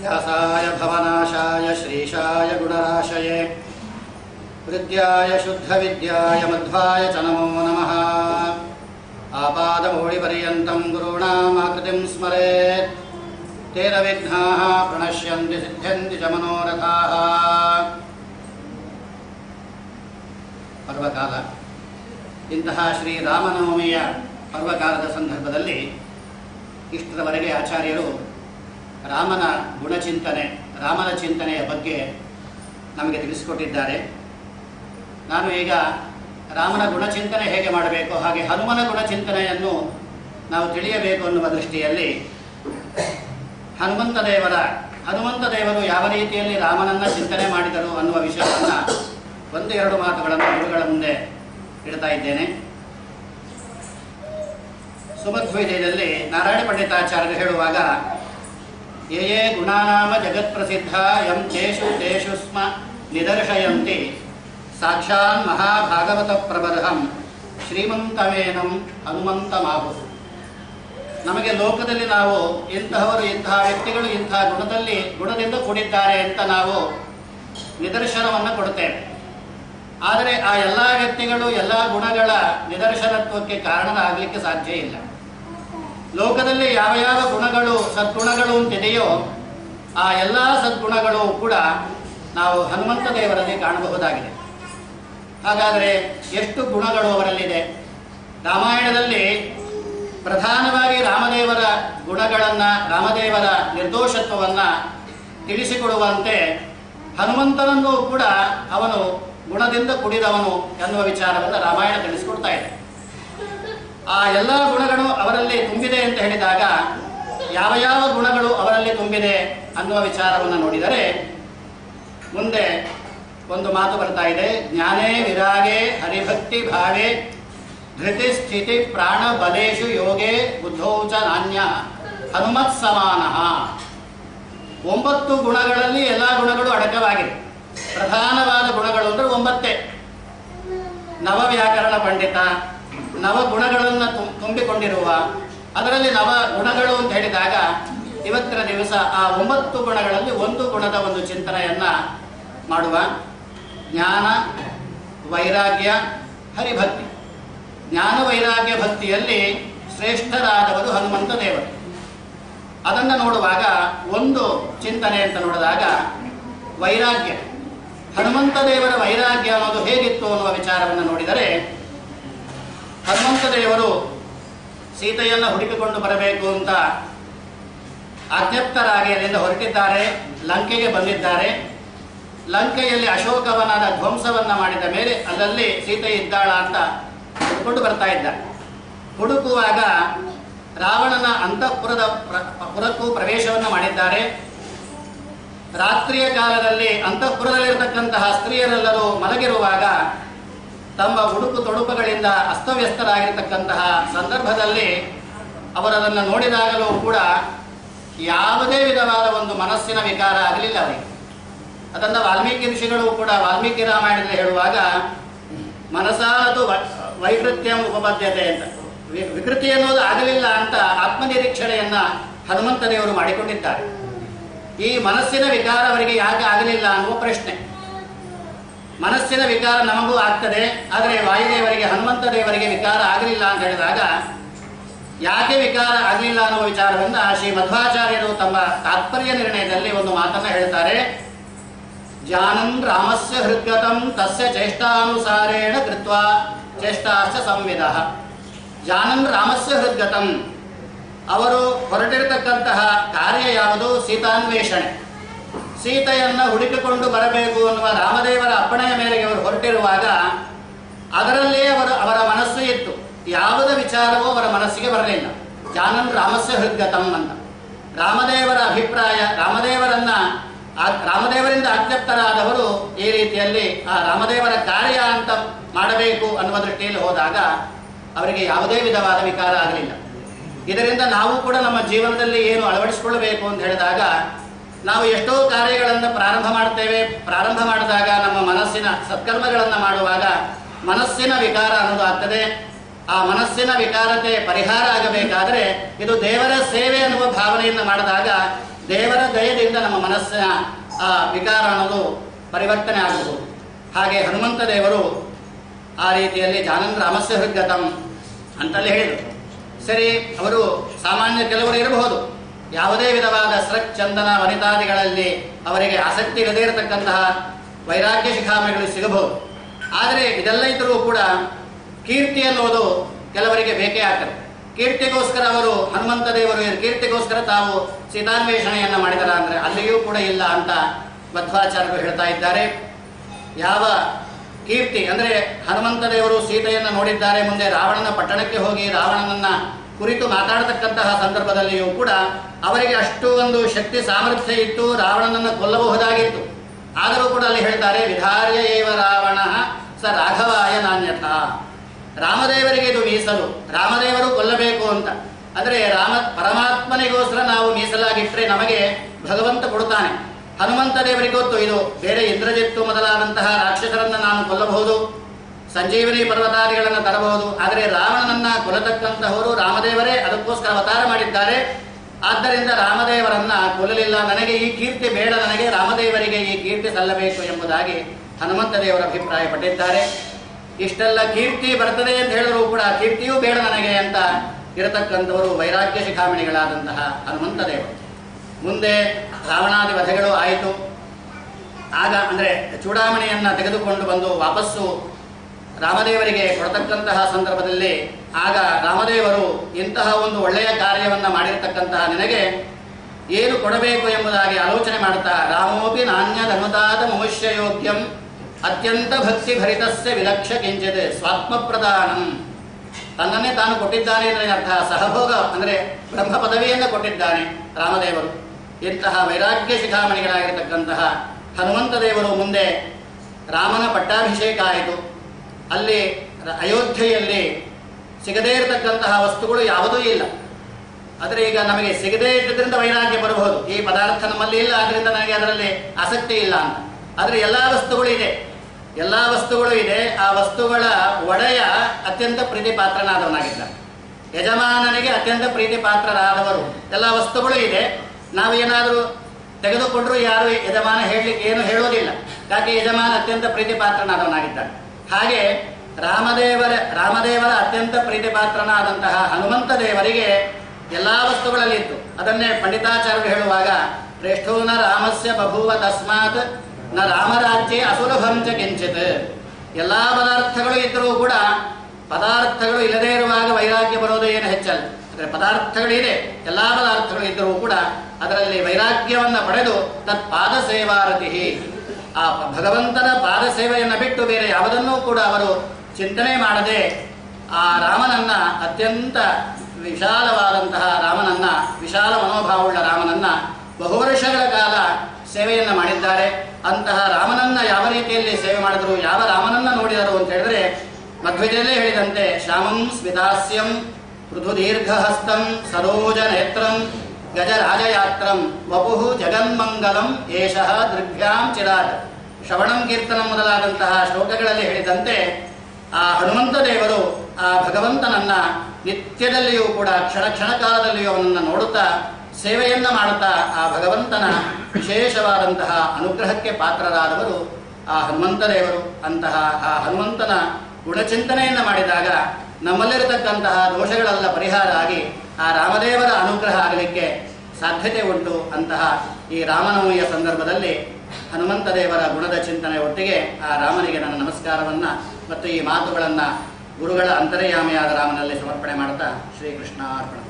व्यासाय भवनाशाय श्रीशाय गुणराशये हृद्याय शुद्धविद्याय मध्वाय च नमो नमः आपादमौळिपर्यन्तं गुरूणामाकृतिं स्मरेत् तेन विघ्नाः प्रणश्यन्ति सिद्ध्यन्ति च मनोरथाः ಪರ್ವಕಾಲ ಇಂತಹ ಶ್ರೀರಾಮನವಮಿಯ ಪರ್ವಕಾಲದ ಸಂದರ್ಭದಲ್ಲಿ ಇಷ್ಟರವರೆಗೆ ಆಚಾರ್ಯರು ರಾಮನ ಗುಣಚಿಂತನೆ, ರಾಮನ ಚಿಂತನೆಯ ಬಗ್ಗೆ ನಮಗೆ ತಿಳಿಸಿಕೊಟ್ಟಿದ್ದಾರೆ. ನಾನು ಈಗ ರಾಮನ ಗುಣಚಿಂತನೆ ಹೇಗೆ ಮಾಡಬೇಕು, ಹಾಗೆ ಹನುಮನ ಗುಣಚಿಂತನೆಯನ್ನು ನಾವು ತಿಳಿಯಬೇಕು ಅನ್ನುವ ದೃಷ್ಟಿಯಲ್ಲಿ ಹನುಮಂತ ದೇವರ, ಹನುಮಂತ ದೇವರು ಯಾವ ರೀತಿಯಲ್ಲಿ ರಾಮನನ್ನ ಚಿಂತನೆ ಮಾಡಿದರು ಅನ್ನುವ ವಿಷಯವನ್ನು ಒಂದು ಎರಡು ಮಾತುಗಳನ್ನು ಗುರುಗಳ ಮುಂದೆ ಇಡ್ತಾ ಇದ್ದೇನೆ. ಸುಮಧ್ವಿಜಯದಲ್ಲಿ ನಾರಾಯಣ ಪಂಡಿತಾಚಾರ್ಯರು ಹೇಳುವಾಗ, ಯೇ ಯೇ ಗುಣಾನಾಮ ಜಗತ್ಪ್ರಸಿದ್ಧ ಎಂ ತೇಷು ತೇಷು ಸ್ಮ ನಿದರ್ಶಯಂತಿ ಸಾಕ್ಷಾನ್ ಮಹಾಭಾಗವತ ಪ್ರಬರ್ಹಂ ಶ್ರೀಮಂತವೇನಂ ಹನುಮಂತಮಾಹು ನಮಗೆ ಲೋಕದಲ್ಲಿ ನಾವು ಇಂತಹವರು, ಇಂತಹ ವ್ಯಕ್ತಿಗಳು ಇಂತಹ ಗುಣದಲ್ಲಿ, ಗುಣದಿಂದ ಕೂಡಿದ್ದಾರೆ ಅಂತ ನಾವು ನಿದರ್ಶನವನ್ನು ಕೊಡುತ್ತೇವೆ. ಆದರೆ ಆ ಎಲ್ಲ ವ್ಯಕ್ತಿಗಳು, ಎಲ್ಲ ಗುಣಗಳ ನಿದರ್ಶನತ್ವಕ್ಕೆ ಕಾರಣರಾಗಲಿಕ್ಕೆ ಸಾಧ್ಯ ಇಲ್ಲ. ಲೋಕದಲ್ಲಿ ಯಾವ ಯಾವ ಗುಣಗಳು ಸದ್ಗುಣಗಳು ಅಂತಿದೆಯೋ ಆ ಎಲ್ಲ ಸದ್ಗುಣಗಳು ಕೂಡ ನಾವು ಹನುಮಂತ ದೇವರಲ್ಲಿ ಕಾಣಬಹುದಾಗಿದೆ. ಹಾಗಾದರೆ ಎಷ್ಟು ಗುಣಗಳು ಅವರಲ್ಲಿದೆ? ರಾಮಾಯಣದಲ್ಲಿ ಪ್ರಧಾನವಾಗಿ ರಾಮದೇವರ ಗುಣಗಳನ್ನು, ರಾಮದೇವರ ನಿರ್ದೋಷತ್ವವನ್ನು ತಿಳಿಸಿಕೊಡುವಂತೆ ಹನುಮಂತನನ್ನು ಕೂಡ ಅವನು ಗುಣದಿಂದ ಕುಡಿದವನು ಎನ್ನುವ ವಿಚಾರವನ್ನು ರಾಮಾಯಣ ತಿಳಿಸಿಕೊಡ್ತಾ ಇದೆ. ಆ ಎಲ್ಲ ಗುಣಗಳು ಅವರಲ್ಲಿ ತುಂಬಿದೆ ಅಂತ ಹೇಳಿದಾಗ ಯಾವ ಯಾವ ಗುಣಗಳು ಅವರಲ್ಲಿ ತುಂಬಿದೆ ಅನ್ನುವ ವಿಚಾರವನ್ನು ನೋಡಿದರೆ ಮುಂದೆ ಒಂದು ಮಾತು ಬರ್ತಾ ಇದೆ. ಜ್ಞಾನೇ ವಿರಾಗೆ ಹರಿಭಕ್ತಿ ಭಾವೆ ಧೃತಿ ಸ್ಥಿತಿ ಪ್ರಾಣ ಬಲೇಶು ಯೋಗೆ ಬುದ್ಧೌಚ ನಾಣ್ಯ ಹನುಮತ್ ಸಮಾನ. ಒಂಬತ್ತು ಗುಣಗಳಲ್ಲಿ ಎಲ್ಲ ಗುಣಗಳು ಅಡಕವಾಗಿದೆ. ಪ್ರಧಾನವಾದ ಗುಣಗಳು ಅಂದರೆ ಒಂಬತ್ತೇ. ನವ ವ್ಯಾಕರಣ ಪಂಡಿತ ನವ ಗುಣಗಳನ್ನು ತುಂಬಿಕೊಂಡಿರುವ, ಅದರಲ್ಲಿ ನವ ಗುಣಗಳು ಅಂತ ಹೇಳಿದಾಗ, ಇವತ್ತಿನ ದಿವಸ ಆ ಒಂಬತ್ತು ಗುಣಗಳಲ್ಲಿ ಒಂದು ಗುಣದ ಒಂದು ಚಿಂತನೆಯನ್ನ ಮಾಡುವ ಜ್ಞಾನ, ವೈರಾಗ್ಯ, ಹರಿಭಕ್ತಿ. ಜ್ಞಾನ, ವೈರಾಗ್ಯ, ಭಕ್ತಿಯಲ್ಲಿ ಶ್ರೇಷ್ಠರಾದವರು ಹನುಮಂತ ದೇವರು. ಅದನ್ನು ನೋಡುವಾಗ ಒಂದು ಚಿಂತನೆ ಅಂತ ನೋಡಿದಾಗ, ವೈರಾಗ್ಯ. ಹನುಮಂತ ದೇವರ ವೈರಾಗ್ಯ ಅನ್ನೋದು ಹೇಗಿತ್ತು ಅನ್ನುವ ವಿಚಾರವನ್ನು ನೋಡಿದರೆ ಹನುಮಂತ ದೇವರು ಸೀತೆಯನ್ನು ಹುಡುಕಿಕೊಂಡು ಬರಬೇಕು ಅಂತ ಅಧ್ಯಪ್ತರಾಗಿ ಅಲ್ಲಿಂದ ಹೊರಟಿದ್ದಾರೆ, ಲಂಕೆಗೆ ಬಂದಿದ್ದಾರೆ. ಲಂಕೆಯಲ್ಲಿ ಅಶೋಕವನದ ಧ್ವಂಸವನ್ನ ಮಾಡಿದ ಮೇಲೆ ಅಲ್ಲಲ್ಲಿ ಸೀತೆ ಇದ್ದಾಳ ಅಂತ ಹುಡುಕೊಂಡು ಬರ್ತಾ ಇದ್ದ. ಹುಡುಕುವಾಗ ರಾವಣನ ಅಂತಃಪುರದ ಪ್ರ- ಪುರಕ್ಕೂ ಪ್ರವೇಶವನ್ನು ಮಾಡಿದ್ದಾರೆ. ರಾತ್ರಿಯ ಕಾಲದಲ್ಲಿ ಅಂತಃಪುರದಲ್ಲಿರತಕ್ಕಂತಹ ಸ್ತ್ರೀಯರೆಲ್ಲರೂ ಮಲಗಿರುವಾಗ ತಮ್ಮ ಉಡುಪು ತೊಡುಪುಗಳಿಂದ ಅಸ್ತವ್ಯಸ್ತರಾಗಿರ್ತಕ್ಕಂತಹ ಸಂದರ್ಭದಲ್ಲಿ ಅವರದನ್ನು ನೋಡಿದಾಗಲೂ ಕೂಡ ಯಾವುದೇ ವಿಧವಾದ ಒಂದು ಮನಸ್ಸಿನ ವಿಕಾರ ಆಗಲಿಲ್ಲ ಅವರಿಗೆ. ಅದನ್ನು ವಾಲ್ಮೀಕಿ ಋಷಿಗಳು ಕೂಡ ವಾಲ್ಮೀಕಿ ರಾಮಾಯಣದಲ್ಲಿ ಹೇಳುವಾಗ, ಮನಸಾರದು ವೈಕೃತ್ಯ ಉಪಬದ್ಧತೆ ಅಂತ. ವಿಕೃತಿ ಅನ್ನೋದು ಆಗಲಿಲ್ಲ ಅಂತ ಆತ್ಮನಿರೀಕ್ಷಣೆಯನ್ನ ಹನುಮಂತನೆಯವರು ಮಾಡಿಕೊಂಡಿದ್ದಾರೆ. ಈ ಮನಸ್ಸಿನ ವಿಕಾರ ಅವರಿಗೆ ಯಾಕೆ ಆಗಲಿಲ್ಲ ಅನ್ನುವ ಪ್ರಶ್ನೆ. ಮನಸ್ಸಿನ ವಿಕಾರ ನಮಗೂ ಆಗ್ತದೆ, ಆದರೆ ವಾಯುದೇವರಿಗೆ, ಹನುಮಂತ ದೇವರಿಗೆ ವಿಕಾರ ಆಗಲಿಲ್ಲ ಅಂತ ಹೇಳಿದಾಗ, ಯಾಕೆ ವಿಕಾರ ಆಗಲಿಲ್ಲ ಅನ್ನುವ ವಿಚಾರದಿಂದ ಶ್ರೀ ಮಧ್ವಾಚಾರ್ಯರು ತಮ್ಮ ತಾತ್ಪರ್ಯ ನಿರ್ಣಯದಲ್ಲಿ ಒಂದು ಮಾತನ್ನ ಹೇಳ್ತಾರೆ. ಜಾನನ್ ರಾಮಸ್ಯ ಹೃದ್ಗತಂ ತಸ್ಯ ಚೇಷ್ಟಾನುಸಾರೇಣ ಕೃತ್ವ ಚೇಷ್ಟಾಶ್ಚ ಸಂವಿಧ ಜಾನನ್ ರಾಮಸ್ಯ ಹೃದ್ಗತಂ. ಅವರು ಹೊರಟಿರತಕ್ಕಂತಹ ಕಾರ್ಯ ಯಾವುದು? ಸೀತಾನ್ವೇಷಣೆ. ಸೀತೆಯನ್ನ ಹುಡುಕಿಕೊಂಡು ಬರಬೇಕು ಅನ್ನುವ ರಾಮದೇವರ ಅಪ್ಪಣೆಯ ಮೇರೆಗೆ ಅವರು ಹೊರಟಿರುವಾಗ ಅದರಲ್ಲೇ ಅವರು ಅವರ ಮನಸ್ಸು ಇತ್ತು. ಯಾವುದ ವಿಚಾರವೂ ಅವರ ಮನಸ್ಸಿಗೆ ಬರಲಿಲ್ಲ. ಜಾನನ್ ರಾಮಸ್ಯ ಹೃದ್ಗತಂ ಅಂತ. ರಾಮದೇವರ ಅಭಿಪ್ರಾಯ, ರಾಮದೇವರನ್ನ ರಾಮದೇವರಿಂದ ಅತ್ಯಪ್ತರಾದವರು ಈ ರೀತಿಯಲ್ಲಿ, ಆ, ರಾಮದೇವರ ಕಾರ್ಯ ಅಂತ ಮಾಡಬೇಕು ಅನ್ನುವ ದೃಷ್ಟಿಯಲ್ಲಿ ಹೋದಾಗ ಅವರಿಗೆ ಯಾವುದೇ ವಿಧವಾದ ವಿಕಾರ ಆಗಲಿಲ್ಲ. ಇದರಿಂದ ನಾವು ಕೂಡ ನಮ್ಮ ಜೀವನದಲ್ಲಿ ಏನು ಅಳವಡಿಸಿಕೊಳ್ಳಬೇಕು ಅಂತ ಹೇಳಿದಾಗ ನಾವು ಎಷ್ಟೋ ಕಾರ್ಯಗಳನ್ನು ಪ್ರಾರಂಭ ಮಾಡ್ತೇವೆ. ಪ್ರಾರಂಭ ಮಾಡಿದಾಗ ನಮ್ಮ ಮನಸ್ಸಿನ ಸತ್ಕರ್ಮಗಳನ್ನು ಮಾಡುವಾಗ ಮನಸ್ಸಿನ ವಿಕಾರ ಅನ್ನೋದು ಆಗ್ತದೆ. ಆ ಮನಸ್ಸಿನ ವಿಕಾರತೆ ಪರಿಹಾರ ಆಗಬೇಕಾದರೆ ಇದು ದೇವರ ಸೇವೆ ಅನ್ನುವ ಭಾವನೆಯನ್ನು ಮಾಡಿದಾಗ ದೇವರ ದಯದಿಂದ ನಮ್ಮ ಮನಸ್ಸಿನ ಆ ವಿಕಾರ ಅನ್ನೋದು ಪರಿವರ್ತನೆ ಆಗುವುದು. ಹಾಗೆ ಹನುಮಂತ ದೇವರು ಆ ರೀತಿಯಲ್ಲಿ ಜಾನಂದ ರಾಮಸ್ಯ ಹೃದ್ಗತಂ ಅಂತಲೇ ಹೇಳಿದರು. ಸರಿ, ಅವರು ಸಾಮಾನ್ಯ ಕೆಲವರು ಇರಬಹುದು. ಯಾವುದೇ ವಿಧವಾದ ಸೃಕ್ ಚಂದನ ವನಿತಾದಿಗಳಲ್ಲಿ ಅವರಿಗೆ ಆಸಕ್ತಿ ಇಲ್ಲದೇ ಇರತಕ್ಕಂತಹ ವೈರಾಗ್ಯ ಶಿಖಾಮಣಿಗಳು ಸಿಗಬಹುದು. ಆದರೆ ಇದೆಲ್ಲ ಇದ್ದರೂ ಕೂಡ ಕೀರ್ತಿ ಅನ್ನೋದು ಕೆಲವರಿಗೆ ಬೇಕೇ ಆಗ್ತದೆ. ಕೀರ್ತಿಗೋಸ್ಕರ ಅವರು ಹನುಮಂತ ದೇವರು ಕೀರ್ತಿಗೋಸ್ಕರ ತಾವು ಸೀತಾನ್ವೇಷಣೆಯನ್ನು ಮಾಡಿದರ ಅಂದರೆ ಅಲ್ಲಿಯೂ ಕೂಡ ಇಲ್ಲ ಅಂತ ಮಧ್ವಾಚಾರ್ಯರು ಹೇಳ್ತಾ ಇದ್ದಾರೆ. ಯಾವ ಕೀರ್ತಿ ಅಂದರೆ ಹನುಮಂತ ದೇವರು ಸೀತೆಯನ್ನು ನೋಡಿದ್ದಾರೆ ಮುಂದೆ ರಾವಣನ ಪಟ್ಟಣಕ್ಕೆ ಹೋಗಿ ರಾವಣನನ್ನ ಕುರಿತು ಮಾತಾಡತಕ್ಕಂತಹ ಸಂದರ್ಭದಲ್ಲಿಯೂ ಕೂಡ ಅವರಿಗೆ ಅಷ್ಟು ಒಂದು ಶಕ್ತಿ ಸಾಮರ್ಥ್ಯ ಇತ್ತು ರಾವಣನನ್ನು ಕೊಲ್ಲಬಹುದಾಗಿತ್ತು. ಆದರೂ ಕೂಡ ಅಲ್ಲಿ ಹೇಳ್ತಾರೆ, ವಿಧಾರ್ಯ ಏವ ರಾವಣ ಸ ರಾಘವಾಯ ನಾಣ್ಯಥ. ರಾಮದೇವರಿಗೆ ಇದು ಮೀಸಲು, ರಾಮದೇವರು ಕೊಲ್ಲಬೇಕು ಅಂತ. ಅಂದರೆ ರಾಮ, ಪರಮಾತ್ಮನಿಗೋಸ್ಕರ ನಾವು ಮೀಸಲಾಗಿಟ್ಟರೆ ನಮಗೆ ಭಗವಂತ ಕೊಡುತ್ತಾನೆ. ಹನುಮಂತ ದೇವರಿಗೊತ್ತು ಇದು ಬೇರೆ ಇಂದ್ರಜಿತ್ತು ಮೊದಲಾದಂತಹ ರಾಕ್ಷಸರನ್ನು ನಾನು ಕೊಲ್ಲಬಹುದು. ಸಂಜೀವನಿ ಪರ್ವತಾದಿಗಳನ್ನು ತರಬಹುದು. ಆದರೆ ರಾವಣನನ್ನ ಕೊಲ್ಲತಕ್ಕಂತಹವರು ರಾಮದೇವರೇ, ಅದಕ್ಕೋಸ್ಕರ ಅವತಾರ ಮಾಡಿದ್ದಾರೆ. ಆದ್ದರಿಂದ ರಾಮದೇವರನ್ನ ಕೊಲ್ಲಲಿಲ್ಲ. ನನಗೆ ಈ ಕೀರ್ತಿ ಬೇಡ. ನನಗೆ ರಾಮದೇವರಿಗೆ ಈ ಕೀರ್ತಿ ಸಲ್ಲಬೇಕು ಎಂಬುದಾಗಿ ಹನುಮಂತ ದೇವರ ಅಭಿಪ್ರಾಯ ಪಟ್ಟಿದ್ದಾರೆ. ಇಷ್ಟೆಲ್ಲ ಕೀರ್ತಿ ಬರ್ತದೆ ಅಂತ ಹೇಳಿದರೂ ಕೂಡ ಕೀರ್ತಿಯೂ ಬೇಡ ನನಗೆ ಅಂತ ಇರತಕ್ಕಂಥವರು ವೈರಾಗ್ಯ ಶಿಖಾಮಣಿಗಳಾದಂತಹ ಹನುಮಂತ ದೇವರು. ಮುಂದೆ ರಾವಣಾದಿ ವಧೆಗಳು ಆಯಿತು. ಆಗ ಅಂದರೆ ಚೂಡಾಮಣಿಯನ್ನು ತೆಗೆದುಕೊಂಡು ಬಂದು ವಾಪಸ್ಸು ರಾಮದೇವರಿಗೆ ಕೊಡತಕ್ಕಂತಹ ಸಂದರ್ಭದಲ್ಲಿ ಆಗ ರಾಮದೇವರು ಇಂತಹ ಒಂದು ಒಳ್ಳೆಯ ಕಾರ್ಯವನ್ನು ಮಾಡಿರತಕ್ಕಂತಹ ನಿನಗೆ ಏನು ಕೊಡಬೇಕು ಎಂಬುದಾಗಿ ಆಲೋಚನೆ ಮಾಡುತ್ತಾ ರಾಮೋಪಿ ನಾಣ್ಯದನುದಾದ ಮನುಷ್ಯ ಯೋಗ್ಯಂ ಅತ್ಯಂತ ಭಕ್ತಿ ಭರಿತಸ್ಯ ವಿಲಕ್ಷ ಕಿಂಚಿತ್ ಸ್ವಾತ್ಮ ಪ್ರಧಾನಂ ತನ್ನನ್ನೇ ತಾನು ಕೊಟ್ಟಿದ್ದಾನೆ ಅಂದರೆ ಅರ್ಥ? ಸಹಭೋಗ, ಅಂದರೆ ಬ್ರಹ್ಮ ಪದವಿಯನ್ನು ಕೊಟ್ಟಿದ್ದಾನೆ ರಾಮದೇವರು. ಇಂತಹ ವೈರಾಗ್ಯ ಶಿಖಾಮಣಿಗಳಾಗಿರತಕ್ಕಂತಹ ಹನುಮಂತ ದೇವರು ಮುಂದೆ ರಾಮನ ಪಟ್ಟಾಭಿಷೇಕ ಆಯಿತು. ಅಲ್ಲಿ, ಅಯೋಧ್ಯೆಯಲ್ಲಿ ಸಿಗದೇ ಇರತಕ್ಕಂತಹ ವಸ್ತುಗಳು ಯಾವುದೂ ಇಲ್ಲ. ಆದರೆ ಈಗ ನಮಗೆ ಸಿಗದೇ ಇದ್ದರಿಂದ ವೈರಾಗ್ಯ ಬರಬಹುದು. ಈ ಪದಾರ್ಥ ನಮ್ಮಲ್ಲಿ ಇಲ್ಲ, ಆದ್ದರಿಂದ ನನಗೆ ಅದರಲ್ಲಿ ಆಸಕ್ತಿ ಇಲ್ಲ ಅಂತ. ಆದರೆ ಎಲ್ಲ ವಸ್ತುಗಳು ಇದೆ. ಎಲ್ಲ ವಸ್ತುಗಳು ಇದೆ. ಆ ವಸ್ತುಗಳ ಒಡೆಯ ಅತ್ಯಂತ ಪ್ರೀತಿ ಪಾತ್ರನಾದವನಾಗಿದ್ದ ಯಜಮಾನನಿಗೆ ಅತ್ಯಂತ ಪ್ರೀತಿ ಪಾತ್ರರಾದವರು. ಎಲ್ಲ ವಸ್ತುಗಳು ಇದೆ. ನಾವು ಏನಾದರೂ ತೆಗೆದುಕೊಂಡರೂ ಯಾರು ಯಜಮಾನ ಹೇಳಲಿಕ್ಕೆ ಏನು ಹೇಳೋದಿಲ್ಲ. ಯಾಕೆ ಯಜಮಾನ ಅತ್ಯಂತ ಪ್ರೀತಿ ಪಾತ್ರನಾದವನಾಗಿದ್ದಾನೆ? ಹಾಗೆ ರಾಮದೇವರ ರಾಮದೇವರ ಅತ್ಯಂತ ಪ್ರೀತಿ ಪಾತ್ರನಾದಂತಹ ಹನುಮಂತ ದೇವರಿಗೆ ಎಲ್ಲ ವಸ್ತುಗಳಲ್ಲಿ ಇತ್ತು ಅದನ್ನೇ ಪಂಡಿತಾಚಾರ್ಯರು ಹೇಳುವಾಗ ಶ್ರೇಷ್ಠೋ ನ ರಾಮಸ್ಯ ಬಭೂವ ತಸ್ಮಾತ್, ನ ರಾಮರಾಜ್ಯೆ ಅಸುಲಭಂ ಚ ಕಿಂಚಿತ್. ಎಲ್ಲಾ ಪದಾರ್ಥಗಳು ಇದ್ದರೂ ಕೂಡ ಪದಾರ್ಥಗಳು ಇಲ್ಲದೇ ಇರುವಾಗ ವೈರಾಗ್ಯ ಬರೋದು ಏನು ಹೆಚ್ಚಲ್ಲ. ಅಂದರೆ ಪದಾರ್ಥಗಳಿದೆ ಎಲ್ಲ ಪದಾರ್ಥಗಳು ಇದ್ದರೂ ಕೂಡ ಅದರಲ್ಲಿ ವೈರಾಗ್ಯವನ್ನು ಪಡೆದು ತತ್ ಪಾದ ಸೇವಾರತಿ ಆ ಭಗವಂತನ ಪಾದ ಸೇವೆಯನ್ನು ಬಿಟ್ಟು ಬೇರೆ ಯಾವುದನ್ನೂ ಕೂಡ ಅವರು ಚಿಂತನೆ ಮಾಡದೆ ಆ ರಾಮನನ್ನ ಅತ್ಯಂತ ವಿಶಾಲವಾದಂತಹ ರಾಮನನ್ನ, ವಿಶಾಲ ಮನೋಭಾವವುಳ್ಳ ರಾಮನನ್ನ ಬಹು ವರ್ಷಗಳ ಕಾಲ ಸೇವೆಯನ್ನು ಮಾಡಿದ್ದಾರೆ. ಅಂತಹ ರಾಮನನ್ನ ಯಾವ ರೀತಿಯಲ್ಲಿ ಸೇವೆ ಮಾಡಿದರು, ಯಾವ ರಾಮನನ್ನ ನೋಡಿದರು ಅಂತ ಹೇಳಿದ್ರೆ ಮಧ್ವಜರೇ ಹೇಳಿದಂತೆ, ಶ್ಯಾಮಂ ಸ್ಮಿತಾಸ್ಯಂ ಪೃಥು ದೀರ್ಘಹಸ್ತಂ ಸರೋಜ ನೇತ್ರಂ ಗಜರಾಜಯಾತ್ರಂ ವಪುಹು ಜಗನ್ಮಂಗಲಂ ಏಷಃ ದೃಗ್ಭ್ಯಾಂ ಚಿರಾಟ್ ಶ್ರವಣಂ ಕೀರ್ತನ ಮೊದಲಾದಂತಹ ಶ್ಲೋಕಗಳಲ್ಲಿ ಹೇಳಿದಂತೆ ಆ ಹನುಮಂತ ದೇವರು ಆ ಭಗವಂತನನ್ನ ನಿತ್ಯದಲ್ಲಿಯೂ ಕೂಡ ಕ್ಷಣ ಕ್ಷಣ ಕಾಲದಲ್ಲಿಯೂ ಅವನನ್ನು ನೋಡುತ್ತಾ, ಸೇವೆಯನ್ನ ಮಾಡುತ್ತಾ ಆ ಭಗವಂತನ ವಿಶೇಷವಾದಂತಹ ಅನುಗ್ರಹಕ್ಕೆ ಪಾತ್ರರಾದವರು ಆ ಹನುಮಂತ ದೇವರು ಅಂತಹ ಆ ಹನುಮಂತನ ಗುಣಚಿಂತನೆಯನ್ನು ಮಾಡಿದಾಗ ನಮ್ಮಲ್ಲಿರತಕ್ಕಂತಹ ದೋಷಗಳೆಲ್ಲ ಪರಿಹಾರ ಆಗಿ ಆ ರಾಮದೇವರ ಅನುಗ್ರಹ ಆಗಲಿಕ್ಕೆ ಸಾಧ್ಯತೆ ಉಂಟು ಅಂತಹ ಈ ರಾಮನವಮಿಯ ಸಂದರ್ಭದಲ್ಲಿ ಹನುಮಂತ ದೇವರ ಗುಣದ ಚಿಂತನೆ ಒಟ್ಟಿಗೆ ಆ ರಾಮನಿಗೆ ನನ್ನ ನಮಸ್ಕಾರವನ್ನು ಮತ್ತು ಈ ಮಾತುಗಳನ್ನು ಗುರುಗಳ ಅಂತರ್ಯಾಮಿಯಾದ ರಾಮನಲ್ಲಿ ಸಮರ್ಪಣೆ ಮಾಡ್ತಾ ಶ್ರೀಕೃಷ್ಣ ಅರ್ಪಣ